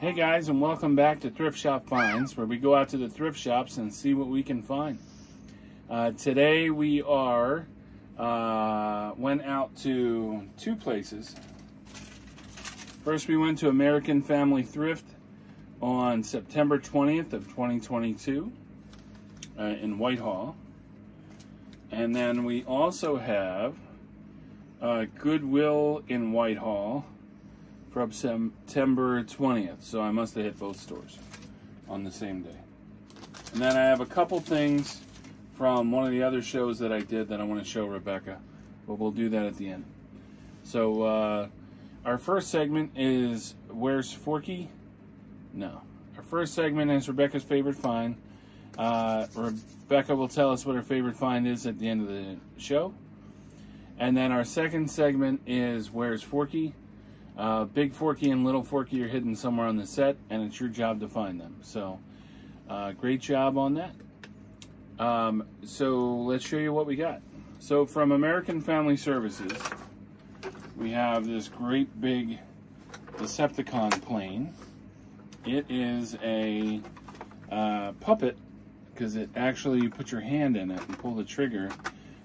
Hey guys, and welcome back to Thrift Shop Finds, where we go out to the thrift shops and see what we can find. Uh, today we are uh, went out to two places. First, we went to American Family Thrift on September 20th of 2022 uh, in Whitehall, and then we also have uh, Goodwill in Whitehall from September 20th. So I must have hit both stores on the same day. And then I have a couple things from one of the other shows that I did that I want to show Rebecca, but we'll do that at the end. So uh, our first segment is Where's Forky? No. Our first segment is Rebecca's favorite find. Uh, Rebecca will tell us what her favorite find is at the end of the show. And then our second segment is Where's Forky? Uh, Big Forky and Little Forky are hidden somewhere on the set, and it's your job to find them. So, uh, great job on that. Um, so, let's show you what we got. So, from American Family Services, we have this great big Decepticon plane. It is a uh, puppet because it actually you put your hand in it and pull the trigger,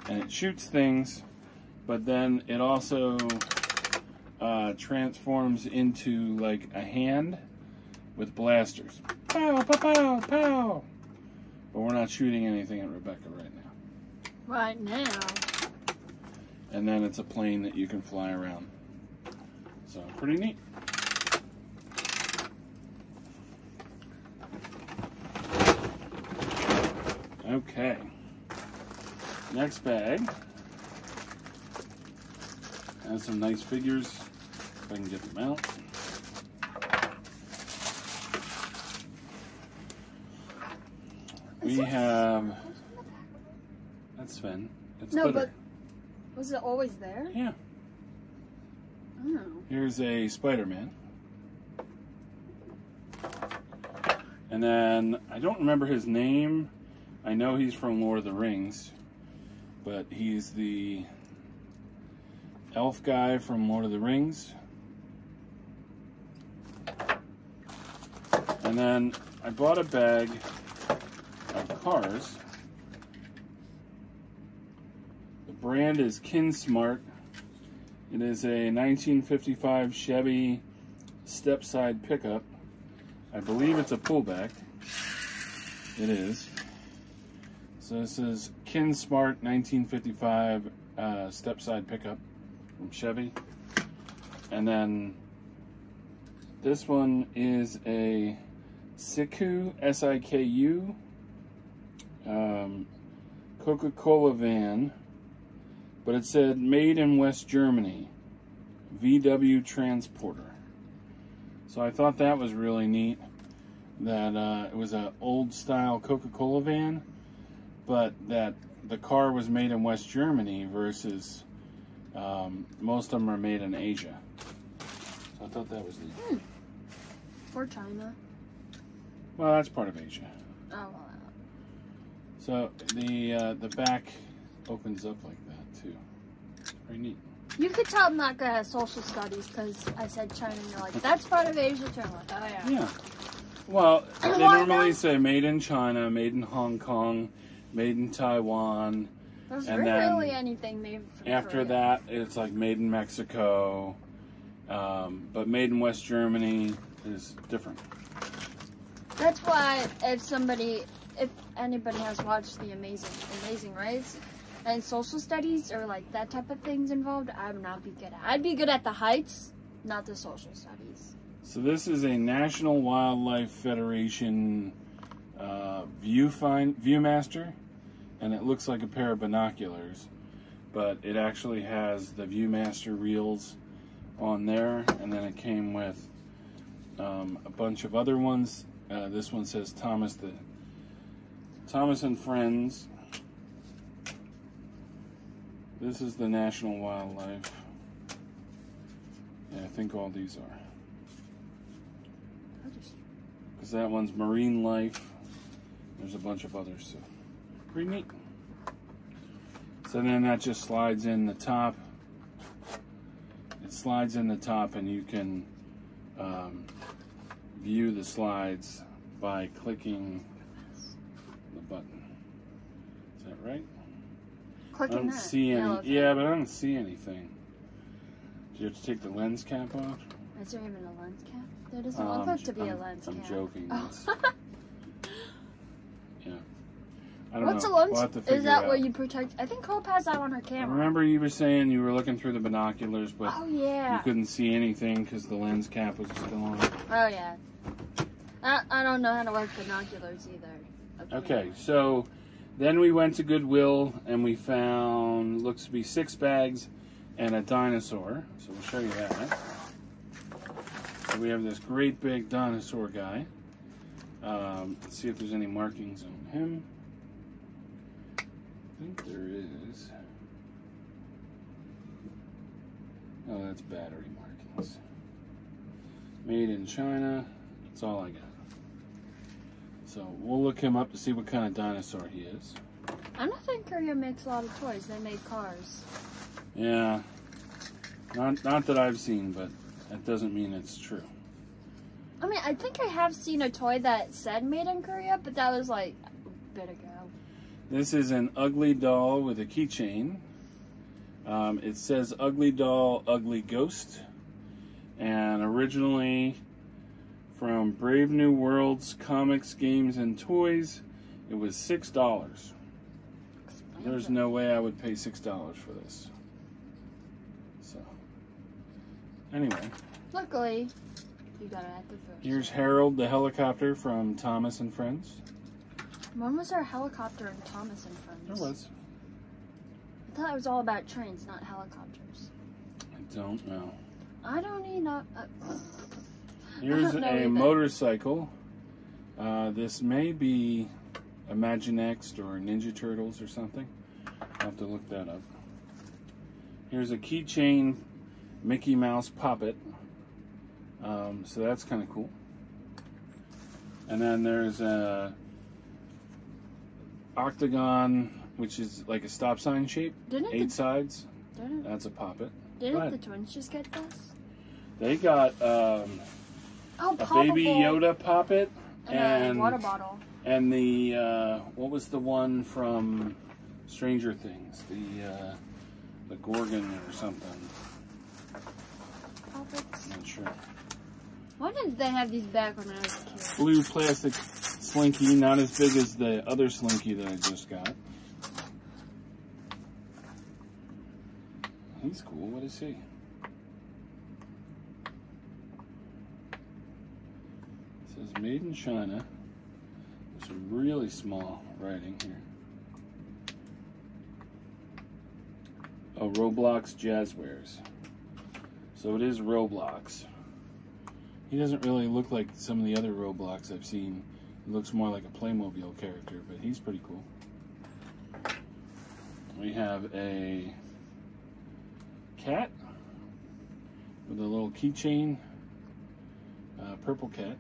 and it shoots things, but then it also uh, transforms into like a hand with blasters. Pow, pow, pow, pow. But we're not shooting anything at Rebecca right now. Right now. And then it's a plane that you can fly around. So pretty neat. Okay. Next bag has some nice figures. If I can get them out. We have. That's Sven. It's No, Glitter. but was it always there? Yeah. Oh. Here's a Spider-Man. And then I don't remember his name. I know he's from Lord of the Rings, but he's the elf guy from Lord of the Rings. And then I bought a bag of cars. The brand is Kinsmart. It is a 1955 Chevy step-side pickup. I believe it's a pullback. It is. So this is Kinsmart 1955 uh, step-side pickup from Chevy. And then this one is a Siku, S-I-K-U, um, Coca-Cola van, but it said made in West Germany, VW Transporter. So I thought that was really neat that uh, it was an old style Coca-Cola van, but that the car was made in West Germany versus um, most of them are made in Asia. So I thought that was neat. Hmm. Or China. Well, that's part of Asia. Oh, well. So the uh, the back opens up like that too. It's pretty neat. You could tell I'm not good at social studies because I said China and you're like, that's part of Asia too. Like, oh yeah. Yeah. Well, they normally say made in China, made in Hong Kong, made in Taiwan. There's And then really anything made After that, it's like made in Mexico, um, but made in West Germany is different. That's why if somebody, if anybody has watched the Amazing Amazing Race and social studies or like that type of things involved, I would not be good at. I'd be good at the heights, not the social studies. So this is a National Wildlife Federation uh, viewfind ViewMaster, and it looks like a pair of binoculars, but it actually has the ViewMaster reels on there, and then it came with um, a bunch of other ones. Uh, this one says Thomas the Thomas and Friends. This is the National Wildlife. Yeah, I think all these are. Because that one's Marine Life. There's a bunch of others, so pretty neat. So then that just slides in the top. It slides in the top, and you can um, view the slides by clicking the button. Is that right? I Clicking don't that. see any. thing. Yeah, but I don't see anything. Do you have to take the lens cap off? Is there even a lens cap? There doesn't Um, look like to be a I'm- lens I'm cap. joking. Oh. It's- I don't What's know. a lens? We'll have to figure Is that where you protect? I think Hope has that on her I camera. remember you were saying you were looking through the binoculars, but Oh you couldn't see anything because the lens cap was still on. Oh yeah. I, I don't know how to work binoculars either. Okay, so then we went to Goodwill and we found looks to be six bags and a dinosaur. So we'll show you that. So we have this great big dinosaur guy. Um, let's see if there's any markings on him. I think there is. Oh, that's battery markings. Made in China. That's all I got. So we'll look him up to see what kind of dinosaur he is. I don't think Korea makes a lot of toys. They make cars. Yeah. Not not that I've seen, but that doesn't mean it's true. I mean, I think I have seen a toy that said made in Korea, but that was like a bit ago. This is an ugly doll with a keychain. Um, it says ugly doll, ugly ghost. And originally from Brave New Worlds Comics, Games, and Toys, it was $6. There's no way I would pay $6 for this. So, anyway, Luckily, you got it at the first. here's Harold the helicopter from Thomas and Friends. When was there a helicopter in Thomas and Friends? There was. I thought it was all about trains, not helicopters. I don't know. I don't need. Uh, Here's a either. motorcycle. Uh, this may be Imaginext or Ninja Turtles or something. I'll have to look that up. Here's a keychain Mickey Mouse Pop It. Um, so that's kind of cool. And then there's a octagon, which is like a stop sign shape, didn't eight the, sides. didn't, That's a pop it. didn't the twins just get this? They got um, Oh, a baby. Yoda pop it and, and water bottle. and the uh, what was the one from Stranger Things? The uh, the Gorgon or something. I'm not sure. Why did they have these back when I was a kid? Blue plastic slinky, not as big as the other slinky that I just got. He's cool. What is he? It says made in China. There's some really small writing here. Oh, Roblox Jazzwares. So it is Roblox. He doesn't really look like some of the other Roblox I've seen. He looks more like a Playmobil character, but he's pretty cool. We have a cat with a little keychain, uh, purple cat.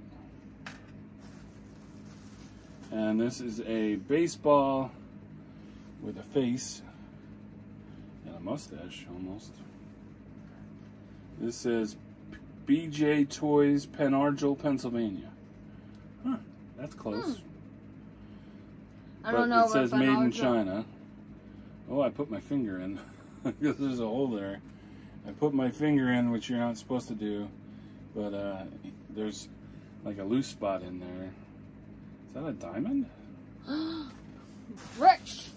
And this is a baseball with a face and a mustache almost. This says BJ Toys, Pen Argyl, Pennsylvania. Huh, that's close. I don't know it says made in China. Oh, I put my finger in because there's a hole there. I put my finger in, which you're not supposed to do, but uh, there's like a loose spot in there. Is that a diamond? Rich,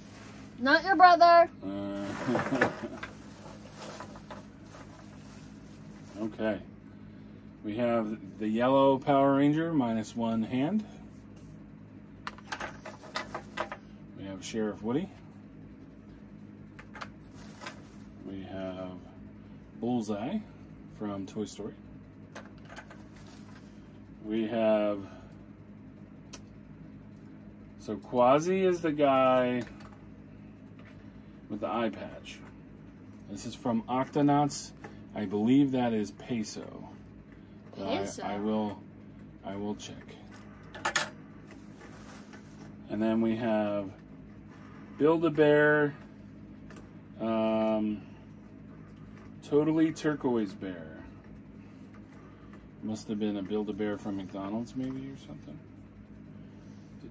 not your brother. Uh, okay. We have the yellow Power Ranger minus one hand. We have Sheriff Woody. We have Bullseye from Toy Story. We have. So Kwazii is the guy with the eye patch. This is from Octonauts. I believe that is peso. But I- Peso? I, will I will check. And then we have Build a Bear um, Totally Turquoise Bear. Must have been a Build a Bear from McDonald's, maybe, or something.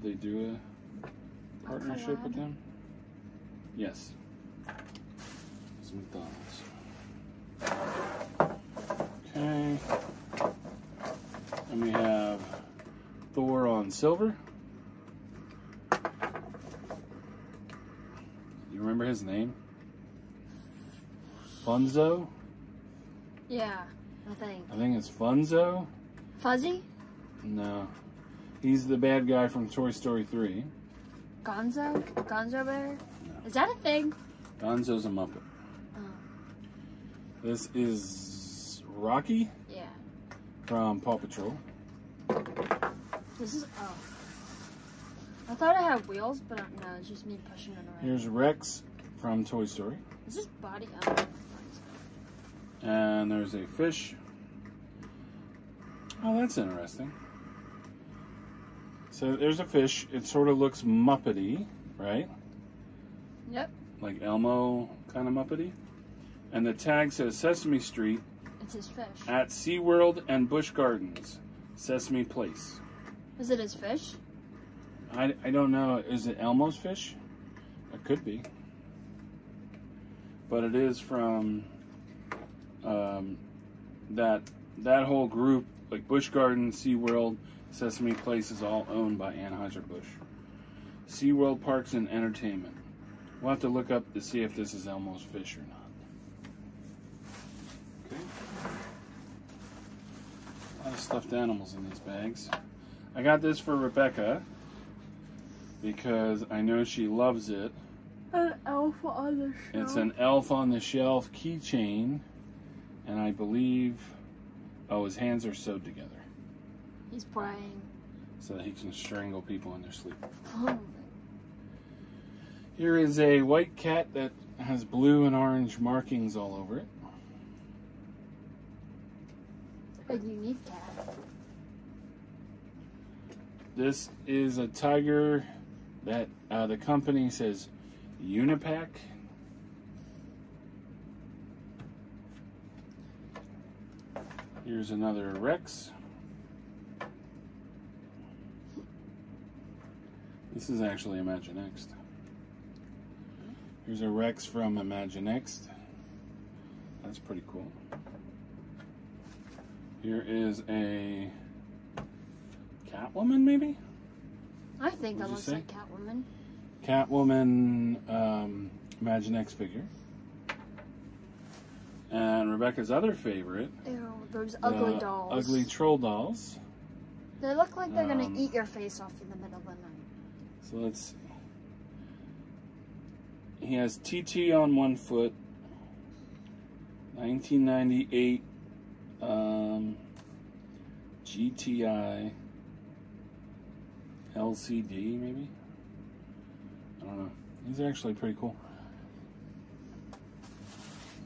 Did they do a partnership with them? Yes. It's McDonald's. Okay. And we have Thor on silver. You remember his name? Funzo? Yeah, I think. I think it's Funzo. Fuzzy? No. He's the bad guy from Toy Story 3. Gonzo? Gonzo Bear? No. Is that a thing? Gonzo's a Muppet. Oh. This is Rocky Yeah. from Paw Patrol. This is oh. I thought it had wheels, but uh, no, it's just me pushing it around. Here's Rex from Toy Story. Is this body? Oh. And there's a fish. Oh, that's interesting. So there's a fish. It sort of looks Muppety, right? Yep. Like Elmo kind of Muppety. And the tag says Sesame Street It's his fish. at SeaWorld and Busch Gardens, Sesame Place. Is it his fish? I, I don't know. Is it Elmo's fish? It could be. But it is from um, that that whole group, like Busch Gardens, SeaWorld, Sesame Place is all owned by Anheuser-Busch. SeaWorld Parks and Entertainment. We'll have to look up to see if this is Elmo's fish or not. Okay. A lot of stuffed animals in these bags. I got this for Rebecca because I know she loves it. An elf on the shelf. It's an elf on the shelf keychain, and I believe, oh, his hands are sewed together He's praying. so that he can strangle people in their sleep. Oh, Here is a white cat that has blue and orange markings all over it. a unique cat. This is a tiger that uh, the company says Unipak. Here's another Rex. This is actually Imagine Imaginext. Here's a Rex from Imagine Imaginext. That's pretty cool. Here is a Catwoman, maybe? I think that looks like Catwoman. Catwoman um, Imaginext figure. And Rebecca's other favorite, Ew, those ugly dolls. Ugly troll dolls. They look like they're Um, gonna eat your face off in the middle of the night. So let's see. He has TT on one foot. 1998 um, GTI LCD, maybe? I don't know. He's actually pretty cool.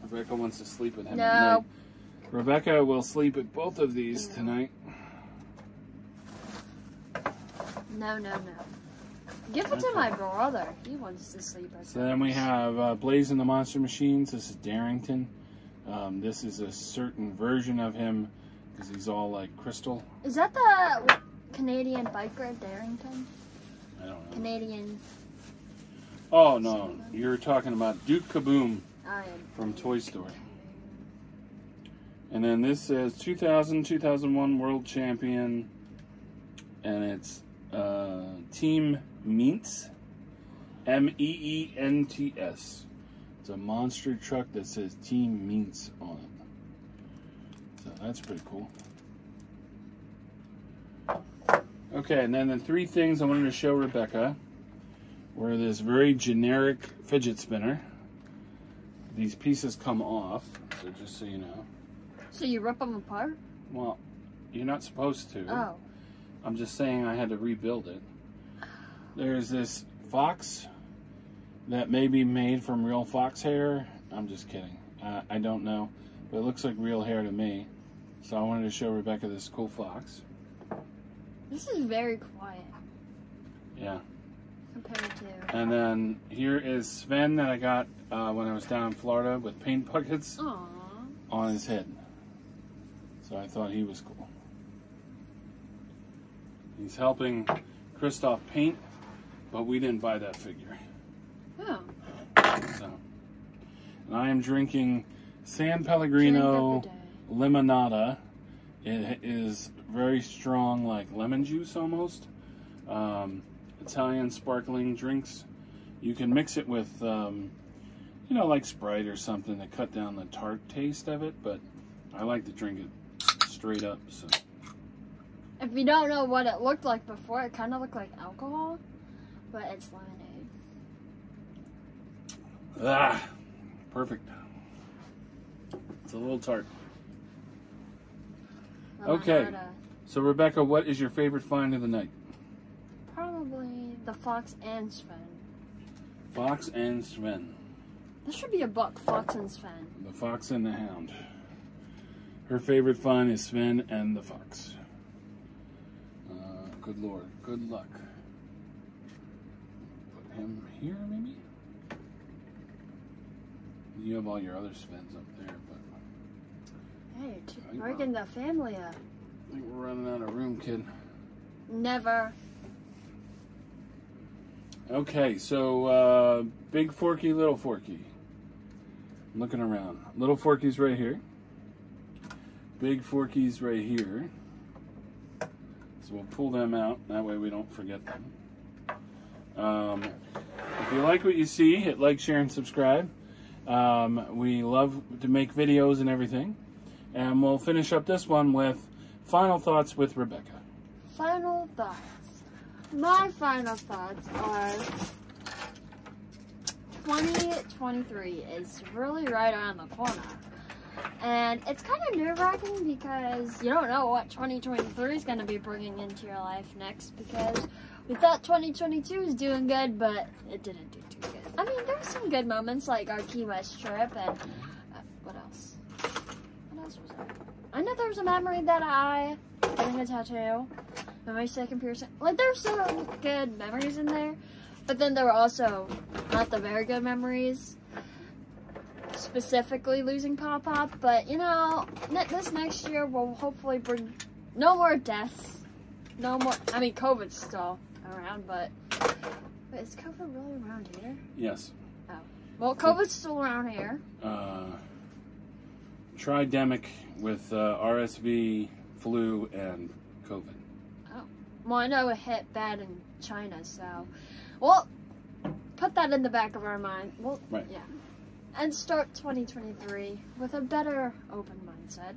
Rebecca wants to sleep with him at No. night. Rebecca will sleep with both of these No. tonight. No, no, no. Give it to my brother. He wants to sleep So then we have uh, Blaze and the Monster Machines. This is Darington. Um, this is a certain version of him because he's all like crystal. Is that the Canadian biker Darington? I don't know. Canadian. Oh no, you're talking about Duke Kaboom from Toy Story. And then this says 2000 2001 World Champion, and it's uh, Team Meents, M E E N T S. It's a monster truck that says Team Meents on it. So that's pretty cool. Okay, and then the three things I wanted to show Rebecca were this very generic fidget spinner. These pieces come off, so just so you know. So you rip them apart? Well, you're not supposed to. Oh. I'm just saying I had to rebuild it. There's this fox that may be made from real fox hair. I'm just kidding. Uh, I don't know, but it looks like real hair to me. So I wanted to show Rebecca this cool fox. This is very quiet Yeah. compared to. And then here is Sven that I got uh, when I was down in Florida with paint buckets Aww. on his head. So I thought he was cool. He's helping Kristoff paint, but we didn't buy that figure. Oh, So, and I am drinking San Pellegrino limonata. It is very strong, like lemon juice almost. Um, Italian sparkling drinks. You can mix it with, um, you know, like Sprite or something to cut down the tart taste of it. But I like to drink it straight up. So If you don't know what it looked like before, it kind of looked like alcohol, but it's lemonade. ah, perfect. It's a little tart. Okay. So Rebecca, what is your favorite find of the night? Probably the Fox and Sven. Fox and Sven. This should be a book, Fox and Sven. The Fox and the Hound. Her favorite find is Sven and the Fox. Uh, good lord, good luck. Him here, maybe? You have all your other Svens up there, but Hey, t- I know. breaking the family up. I think we're running out of room, kid. Never. Okay, so uh, big Forky, little Forky. I'm looking around. Little Forky's right here. Big Forky's right here. So we'll pull them out. That way we don't forget them. Um, if you like what you see, hit like, share, and subscribe. Um, we love to make videos and everything. And we'll finish up this one with final thoughts with Rebecca. Final thoughts. My final thoughts are 2023 is really right around the corner. And it's kind of nerve wracking because you don't know what 2023 is going to be bringing into your life next because we thought 2022 was doing good, but it didn't do too good. I mean, there were some good moments like our Key West trip and uh, what else? What else was there? I know there was a memory that I getting a tattoo. My second piercing. Like there's some good memories in there, but then there were also not the very good memories. Specifically losing Pop Pop, but you know, this next year will hopefully bring no more deaths, no more. I mean, COVID's still around, but wait, is COVID really around here? Yes. Oh. Well, COVID's still around here. uh, tridemic with uh, RSV, flu, and COVID. Oh. Well, I know it hit bad in China, so well, put that in the back of our mind. Well, Right. yeah, and start 2023 with a better open mindset,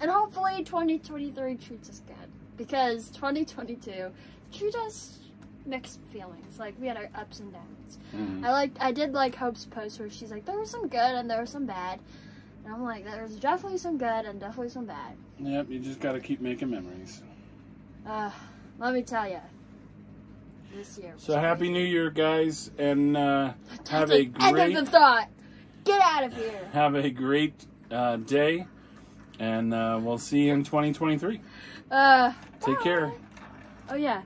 and hopefully 2023 treats us good because 2022 treated us mixed feelings. Like we had our ups and downs. Mhm. I like I did like Hope's post where she's like there was some good and there was some bad, and I'm like there's definitely some good and definitely some bad. Yep, you just got to keep making memories. Uh, let me tell you, this year. So happy New Year, guys, and uh, have a it. End of the thought. Get out of here. have a great uh, day, and uh, we'll see you in 2023. Uh, Take care. Oh yeah,